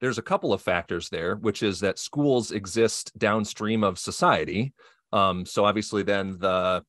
there's a couple of factors there, which is that schools exist downstream of society. Um, so obviously, then the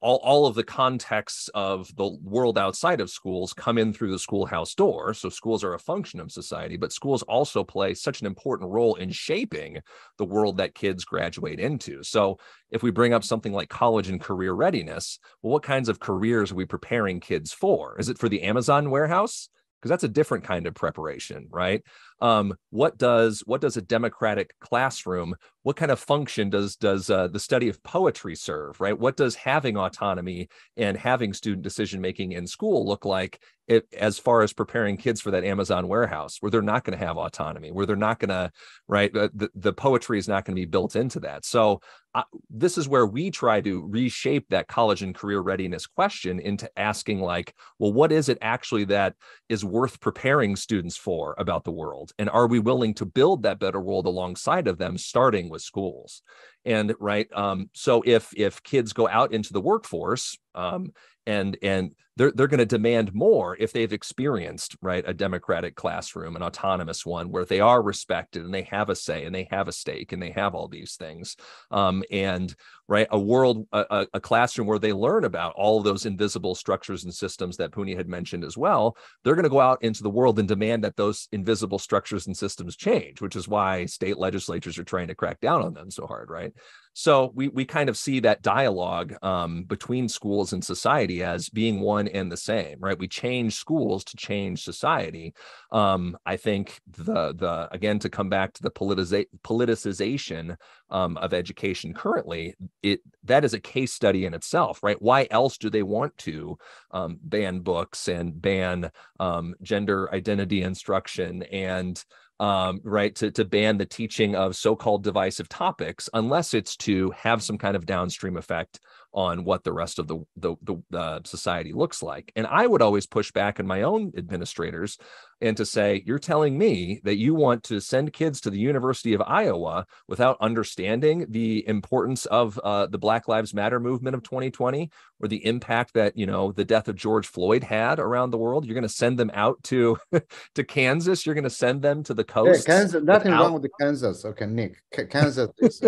all, all of the contexts of the world outside of schools come in through the schoolhouse door. So schools are a function of society, but schools also play such an important role in shaping the world that kids graduate into. So if we bring up something like college and career readiness, well, what kinds of careers are we preparing kids for? Is it for the Amazon warehouse? Because that's a different kind of preparation, right? um, what does what does a democratic classroom what kind of function does does uh, the study of poetry serve right what does having autonomy and having student decision making in school look like it, as far as preparing kids for that amazon warehouse where they're not going to have autonomy where they're not going to right the, the poetry is not going to be built into that. So uh, this is where we try to reshape that college and career readiness question into asking like well what is it actually that is worth preparing students for about the world? And are we willing to build that better world alongside of them starting with schools and right um, so if if kids go out into the workforce um, and and they're they're going to demand more if they've experienced right a democratic classroom an autonomous one where they are respected and they have a say and they have a stake and they have all these things. Um, and right a world a, a, classroom where they learn about all those invisible structures and systems that Puni had mentioned as well they're going to go out into the world and demand that those invisible structures and systems change which is why state legislatures are trying to crack down on them so hard right so we we kind of see that dialogue um, between schools and society as being one and the same, right? We change schools to change society. Um, I think the the again to come back to the politiza- politicization um, of education currently, it that is a case study in itself, right? Why else do they want to um, ban books and ban um, gender identity instruction and um, right, to, to ban the teaching of so called divisive topics unless it's to have some kind of downstream effect on what the rest of the, the, the uh, society looks like. And I would always push back on my own administrators and to say, you're telling me that you want to send kids to the University of Iowa without understanding the importance of uh, the Black Lives Matter movement of 2020 or the impact that, you know, the death of George Floyd had around the world. You're going to send them out to, to Kansas. You're going to send them to the Yeah, Kansas, nothing without... wrong with the Kansas. Okay, Nick, Kansas is,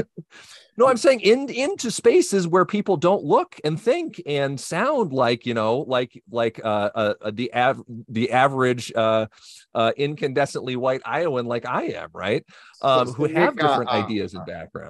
No, I'm saying in into spaces where people don't look and think and sound like you know, like like uh, uh, uh the av- the average uh, uh, incandescently white Iowan, like I am, right? Um, who have different uh, ideas and backgrounds.